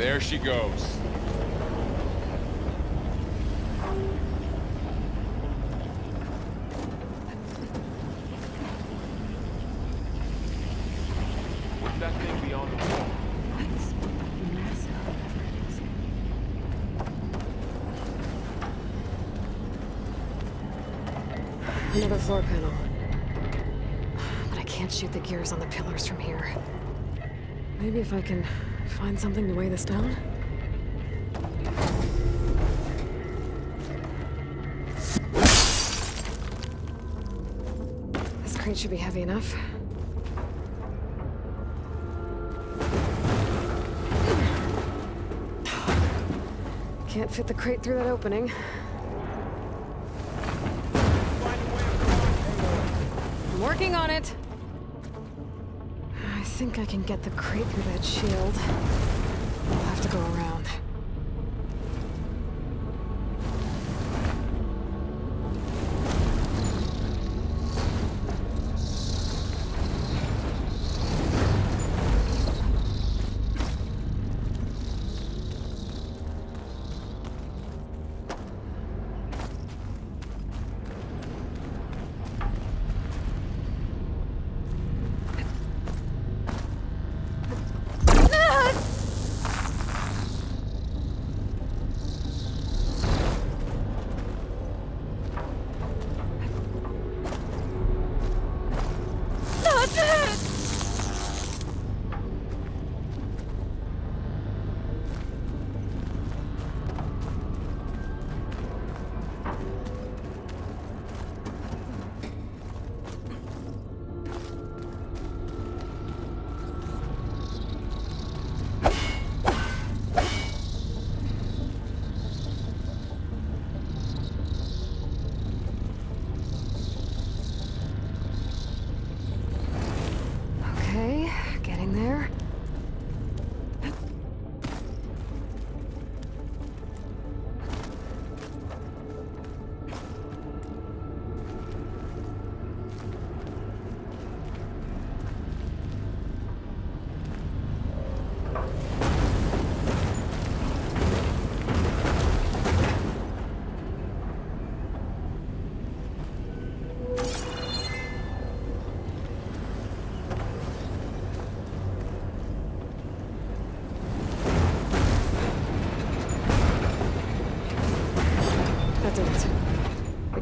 There she goes. Another floor panel. But I can't shoot the gears on the pillars from here. Maybe if I can find something to weigh this down? This crate should be heavy enough. Can't fit the crate through that opening. I'm working on it. I think I can get the crate through that shield. I'll have to go around.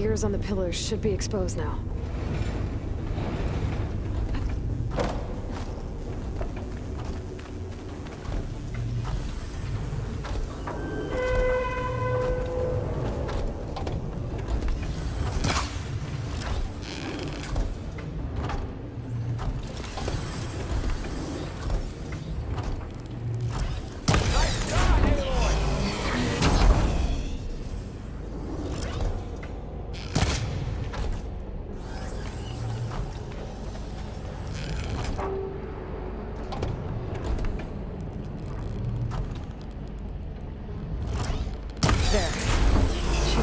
Gears on the pillars should be exposed now.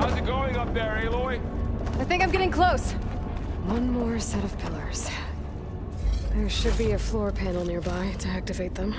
How's it going up there, Aloy? I think I'm getting close. One more set of pillars. There should be a floor panel nearby to activate them.